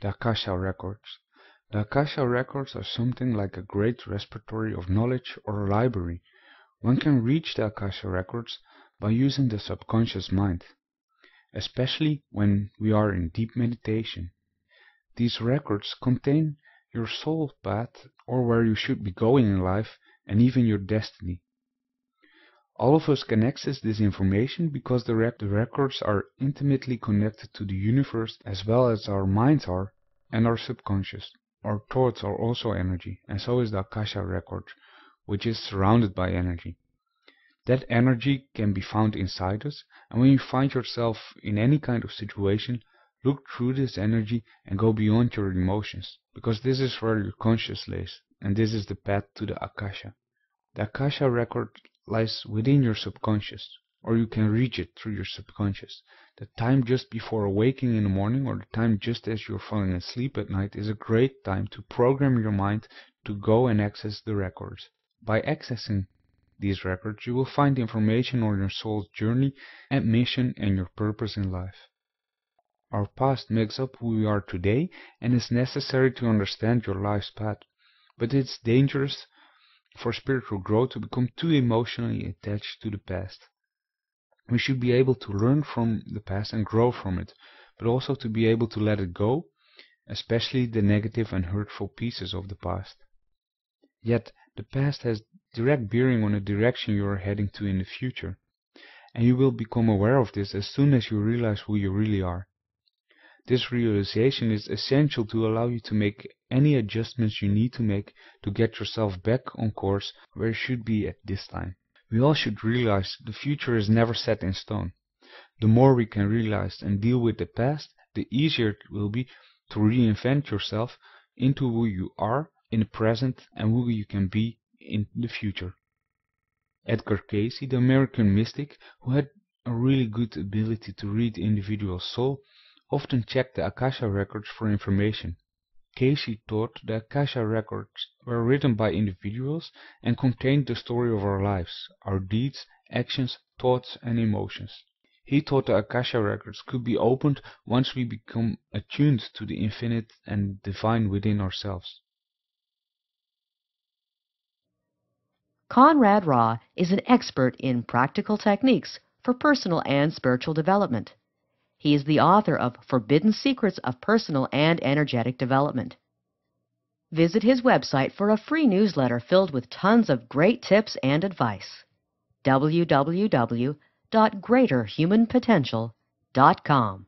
the Akasha Records. The Akasha Records are something like a great repository of knowledge or a library. One can reach the Akasha Records by using the subconscious mind, especially when we are in deep meditation. These records contain your soul path or where you should be going in life and even your destiny. All of us can access this information because the, rec the records are intimately connected to the universe as well as our minds are and our subconscious. Our thoughts are also energy, and so is the Akasha record, which is surrounded by energy. That energy can be found inside us, and when you find yourself in any kind of situation, look through this energy and go beyond your emotions, because this is where your conscious lays, and this is the path to the Akasha. The Akasha record lies within your subconscious, or you can reach it through your subconscious. The time just before awaking in the morning or the time just as you're falling asleep at night is a great time to program your mind to go and access the records. By accessing these records, you will find information on your soul's journey and mission and your purpose in life. Our past makes up who we are today and is necessary to understand your life's path, but it's dangerous for spiritual growth to become too emotionally attached to the past. We should be able to learn from the past and grow from it, but also to be able to let it go, especially the negative and hurtful pieces of the past. Yet, the past has direct bearing on the direction you are heading to in the future, and you will become aware of this as soon as you realize who you really are. This realization is essential to allow you to make any adjustments you need to make to get yourself back on course where you should be at this time. We all should realize the future is never set in stone. The more we can realize and deal with the past, the easier it will be to reinvent yourself into who you are in the present and who you can be in the future. Edgar Cayce, the American mystic, who had a really good ability to read the individual soul, often checked the Akasha records for information. Cayce thought the Akasha records were written by individuals and contained the story of our lives, our deeds, actions, thoughts, and emotions. He thought the Akasha records could be opened once we become attuned to the infinite and divine within ourselves. Conrad Ra is an expert in practical techniques for personal and spiritual development. He is the author of Forbidden Secrets of Personal and Energetic Development. Visit his website for a free newsletter filled with tons of great tips and advice. www.greaterhumanpotential.com